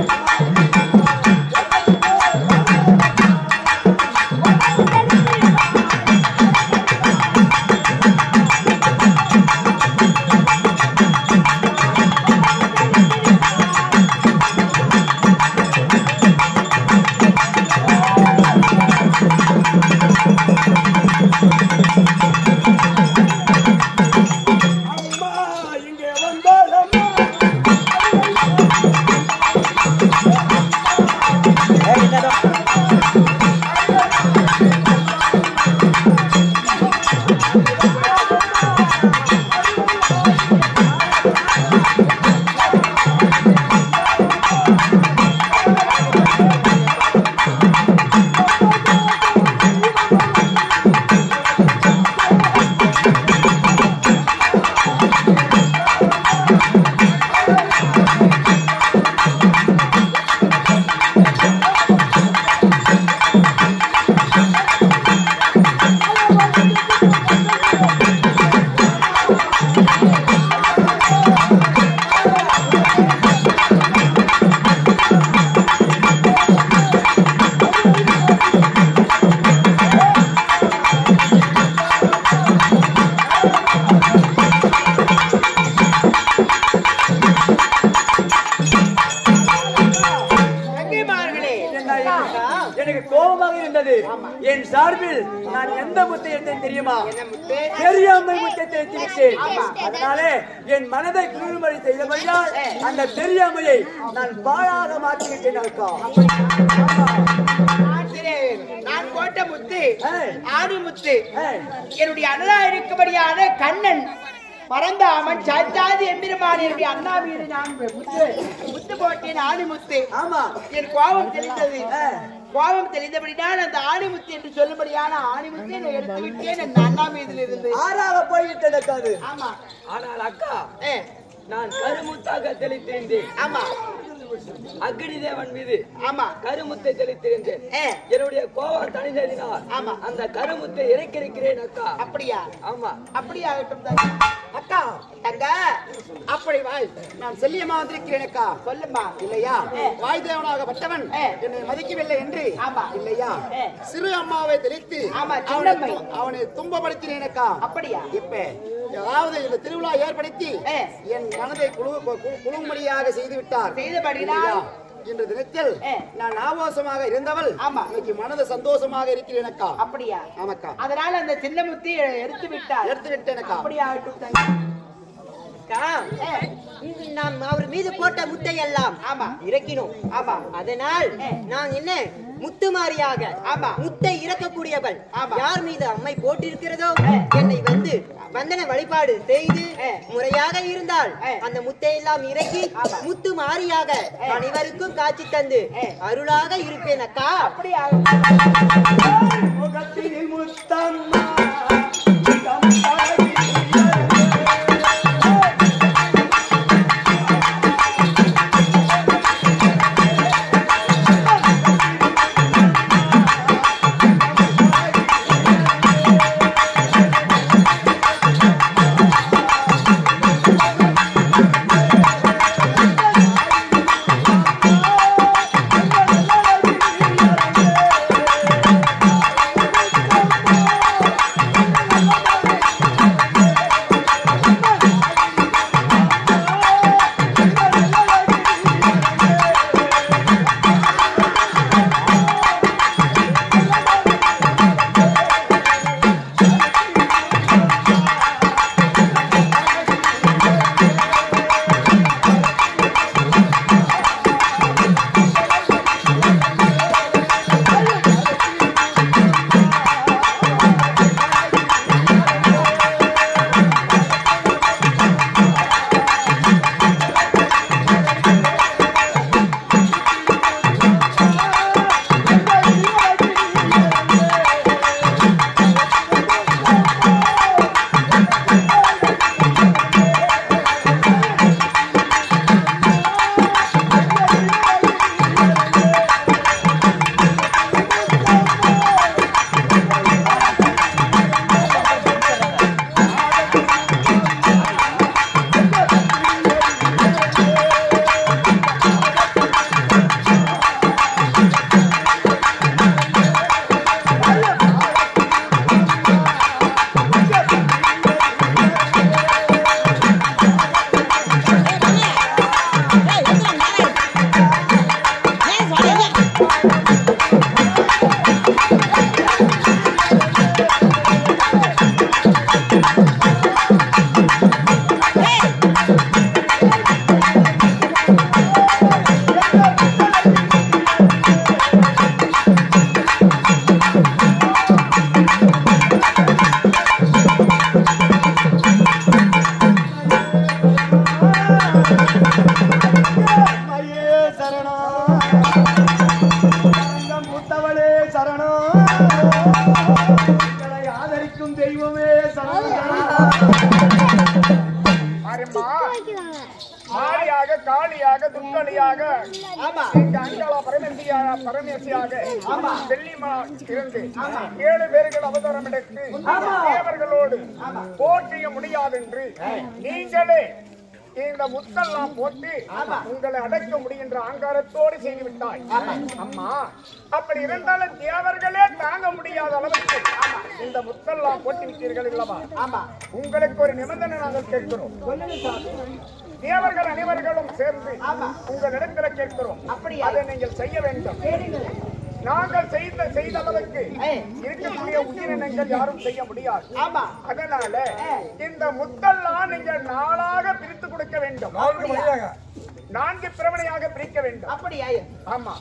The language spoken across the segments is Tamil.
அம்மா தெரியுமா? தெரியாமை முத்தத்தை எடுத்து விட்டேன் அதனாலே என் மனதை குளிர்மறை செய்தபடியால் அந்த தெரியாமையை நான் பாழாக மாற்றிவிட்டேன் அக்கா. நான் போட்ட முத்து ஏய். ஆணி முத்து ஏய், என்னுடைய அண்ணா இருக்கும்படியான கண்ணன் பரந்தாமன் சாத்தாதி எம்பெருமான் என்னுடைய அண்ணா வீடு. நான் முத்து முத்து போட்டேன் ஆணி முத்து. ஆமா. என் கோபம் தெளிந்தது ஏய். கோபம் தெளிந்தபடினால் அந்த ஆணிமுத்து என்று சொல்லும்படியான ஆணிமுத்தை நான் எடுத்து விட்டேன் என் அண்ணா மீதில் இருந்து ஆறாக போய்விட்டது ஆமா. ஆனால் அக்கா ஏ, நான் கருமுத்தாக தெளித்திருந்தேன் ஆமா. அக்னி தேவன் மீது ஆமா. கருமுத்தை தெளித்திருந்தேன். என்னுடைய கோபம் தணிந்ததினால் ஆமா. அந்த கருமுத்தை இறக்கிருக்கிறேன் அக்கா. அப்படியா? ஆமா. அப்படி ஆகட்டும் தங்க. அக்கா தங்க அப்படி வாய். நான் செல்லியமா வந்திருக்கிறேன் அக்கா. சொல்லுமா இல்லையா? வாய் தேவனாகப்பட்டவன் என்னை மதிக்கவில்லை என்று. ஆமா. இல்லையா? சிறு அம்மாவை தெளித்து ஆமா, அவனை துன்பப்படுத்தினேன் அக்கா. அப்படியா? இப்ப அதாவது இந்த திருவிழா ஏற்படுத்தி. என் மனதை குழு கு- குழும்படியாக செய்து விட்டார்? இன்று தினத்தில். நான் ஆபாசமாக இருந்தவள் ஆமா. இன்னைக்கு மனது சந்தோஷமாக இருக்கிறேன் அக்கா அப்படியா ஆமாக்கா அதனால அந்த சின்ன முத்தி எடுத்து விட்டார் எடுத்து விட்டேன் அக்கா அப்படியா இன்று நாம் அவர் மீது போட்ட முத்தை எல்லாம் ஆமா. இறக்கினோம் ஆமா அதனால் நான் என்ன முத்துமாரியாக ஆமா. முத்தை இறக்கக்கூடியவள். யார் மீது அம்மை போட்டிருக்கிறதோ என்னை வந்து வந்தன வழிபாடு செய்து. முறையாக இருந்தால். அந்த முத்தை எல்லாம் இறக்கி. முத்து மாரியாக அனைவருக்கும் காட்சி தந்து. அருளாக இருப்பேன் அக்கா அப்படியா காளியாக துர்க்கலியாக ஆமா. இங்க அங்காளா பரமேசியாக பரமேசியாக வெள்ளிமா இருந்து ஏழு பேர்கள் அவதாரம் எடுத்து தேவர்களோடு செய்ய முடியாதென்று நீங்களே இந்த முத்தெல்லாம் போட்டு உங்களை அடக்க முடிகின்ற ஆங்காரத்தோடு செய்து விட்டாய் அம்மா அப்படி இருந்தாலும் தேவர்களே தாங்க முடியாத அளவுக்கு இந்த முத்தெல்லாம் போட்டு விட்டீர்கள் இல்லவா உங்களுக்கு ஒரு நிபந்தனை நாங்கள் கேட்கிறோம். தேவர்கள் அனைவர்களும் சேர்ந்து உங்களிடத்தில் கேட்கிறோம்? அதை நீங்கள் செய்ய வேண்டும். நாங்கள் செய்த செய்த அளவுக்கு இருக்கக்கூடிய உயிரினங்கள் யாரும் செய்ய முடியாது. அதனால இந்த முத்தெல்லாம் நீங்கள் நாளாக பிரித்து கொடுக்க வேண்டும். நான்கு பிரமணையாக பிரிக்க வேண்டும். அப்படியா? ஆமா.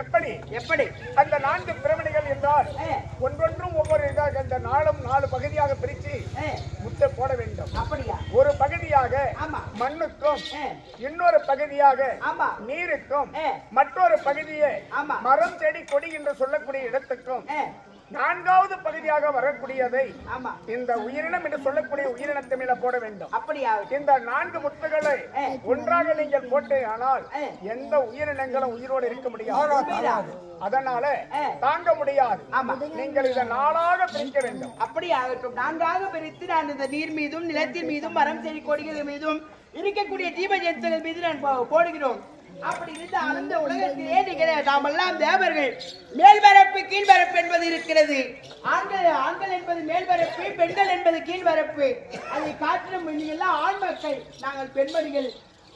எப்படி? எப்படி? அந்த நான்கு பிரமணைகள் என்றால் ஒன்றொன்றும் ஒவ்வொரு இதாக இந்த நாளும் நாலு பகுதியாக பிரித்து ஏ, முத்தை போட வேண்டும் அப்படியா ஒரு பகுதியாக ஆமா. ஏ. இன்னொரு பகுதியாக. நீருக்கும். மற்றொரு பகுதியை. மரம் செடி கொடி என்று சொல்லக்கூடிய இடத்துக்கும் நான்காவது பகுதியாக வரக்கூடியதை இந்த உயிரினம் என்று சொல்லக்கூடிய உயிரினத்தை மேல போட வேண்டும் அப்படியா இந்த நான்கு முத்துகளை ஏ. ஒன்றாக நீங்கள் போட்டு ஆனால். எந்த உயிரினங்களும் உயிரோடு இருக்க முடியாது அதனால. தாங்க முடியாது. நீங்கள் இதை நாளாக பிரிக்க வேண்டும் அப்படி ஆகட்டும் நான்காக பிரித்து நான் இந்த நீர் மீதும் நிலத்தின் மீதும் மரம் செடி கொடிகள் மீதும் இருக்கக்கூடிய தீப மீது நான் போ- போடுகிறோம். அப்படி இருந்த அந்த உலகத்திலே நீங்கள் நாமெல்லாம் தேவர்கள். மேல்வரப்பு கீழ்வரப்பு என்பது இருக்கிறது. ஆண்கள் ஆண்கள் என்பது மேல்வரப்பு பெண்கள் என்பது கீழ்வரப்பு அதை காட்டிலும் எல்லாம் ஆண் மக்கள் நாங்கள் பெண்மணிகள்.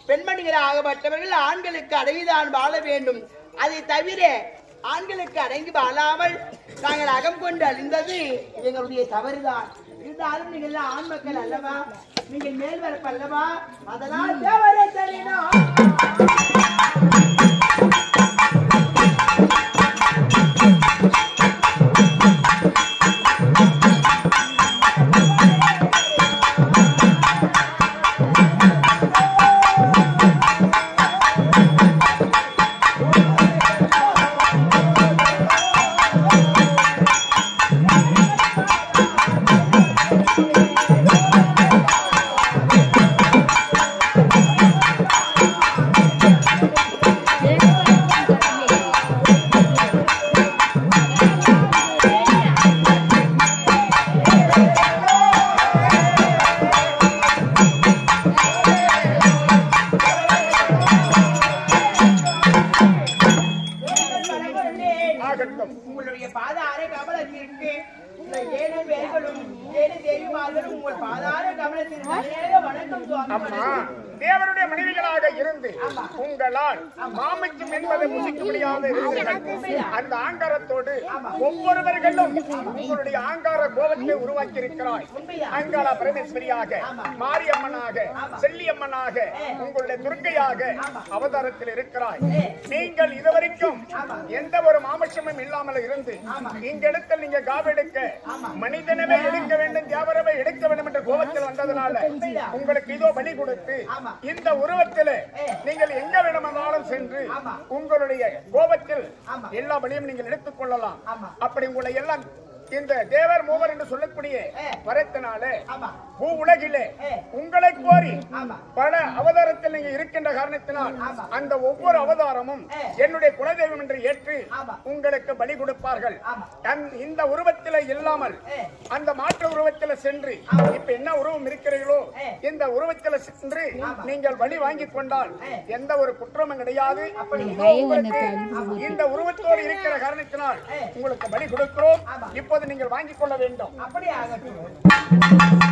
பெண்மணிகள் ஆகப்பட்டவர்கள் ஆண்களுக்கு அடங்கிதான் வாழ வேண்டும். அதை தவிர ஆண்களுக்கு அடங்கி வாழாமல் நாங்கள் அகம் கொண்டு அழிந்தது எங்களுடைய தவறுதான். இருந்தாலும் நீங்கள் எல்லாம் ஆண் மக்கள் அல்லவா? நீங்கள் மேல்வரப்பு அல்லவா? அதெல்லாம் தேவரே தெரியணும் இருந்து உங்களால் மாமிக்கும் என்பதை முசிக்க முடியாத அந்த ஆங்காரத்தோடு ஒவ்வொருவர்களும் உங்களுடைய ஆங்கார கோபத்தை உருவாக்கி இருக்கிறாய் அங்காளா பரமேஸ்வரியாக மாரியம்மனாக செல்லியம்மனாக உங்களுடைய துர்க்கையாக அவதாரத்தில் இருக்கிறாய். நீங்கள் இதுவரைக்கும் எந்த ஒரு மாமட்சமும் இல்லாமல் இருந்து இங்க இடத்தில் நீங்க காவெடுக்க மனிதனவே எடுக்க வேண்டும் தேவரவே எடுக்க வேண்டும் என்ற கோபத்தில் வந்ததனால உங்களுக்கு இதோ பலி கொடுத்து இந்த உருவத்தில் நீங்கள் எங்க வேணுமானாலும் சென்று உங்களுடைய கோபத்தில் எல்லா பலியும் நீங்கள் எடுத்துக் கொள்ளலாம். அப்படி உங்களை எல்லாம் இந்த தேவர் மூவர் என்று சொல்லக்கூடிய வரத்தினாலே பூ உலகிலே உங்களை கோரி பல அவதாரத்தில் நீங்க இருக்கின்ற காரணத்தினால் அந்த ஒவ்வொரு அவதாரமும் என்னுடைய குலதெய்வம் என்று ஏற்று உங்களுக்கு பலி கொடுப்பார்கள். இந்த உருவத்தில இல்லாமல் அந்த மாற்று உருவத்தில சென்று இப்ப என்ன உருவம் இருக்கிறீர்களோ இந்த உருவத்தில சென்று நீங்கள் பலி வாங்கி கொண்டால் எந்த ஒரு குற்றமும் கிடையாது. இந்த உருவத்தோடு இருக்கிற காரணத்தினால் உங்களுக்கு பலி கொடுக்கிறோம். இப்போது நீங்கள் வாங்கிக் கொள்ள வேண்டும். அப்படி ஆகட்டும்.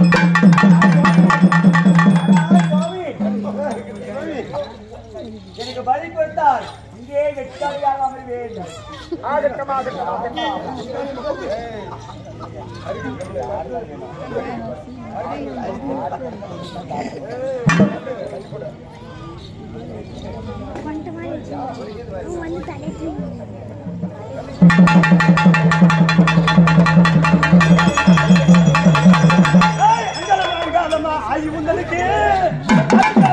எனக்கு பலி கொடுத்தால் இங்கே வெட்டாளியாக அமர வேண்டும் ஆகட்டும் ஆகட்டும் ஆகட்டும் வந்து தலைக்கு உங்களுக்கு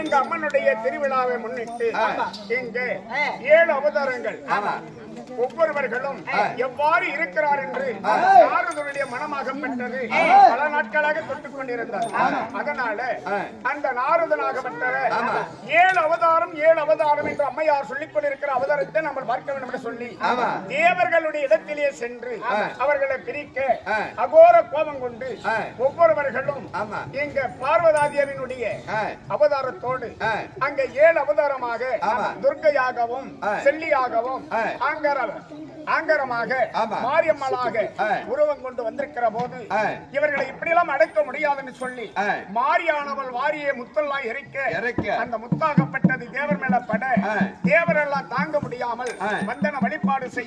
எங்க அம்மனுடைய திருவிழாவை முன்னிட்டு இங்கு ஏழு அவதாரங்கள். ஒவ்வொருவர்களும் எவ்வாறு இருக்கிறார் என்று நாரதனுடைய மனமாக பெற்றது. பல நாட்களாக தொட்டுக் கொண்டிருந்தார். அதனால அந்த நாரதனாகப்பட்டவர் ஏழு அவதாரம் ஏழு அவதாரம் என்று அம்மையார் சொல்லிக் கொண்டிருக்கிற அவதாரத்தை நம்ம பார்க்க வேண்டும் என்று சொல்லி தேவர்களுடைய இடத்திலே சென்று அவர்களை பிரிக்க அகோர கோபம் கொண்டு ஒவ்வொருவர்களும் இங்க பார்வதாதியரினுடைய அவதாரத்தோடு அங்க ஏழு அவதாரமாக துர்க்கையாகவும் செல்லியாகவும் ஆங்கர ஆங்கரமாக மாரியம்மளாக உருவம் கொண்டு வந்திருக்கிற போது இவர்களை இப்படியெல்லாம் அடக்க முடியாதுன்னு சொல்லி மாரியானவள் வாரியை முத்தெல்லாம் இறைக்க அந்த முத்தாகப்பட்டது தேவர் மேல பட தேவரெல்லாம் தாங்க முடியாமல் வந்தன வழிபாடு செய்ய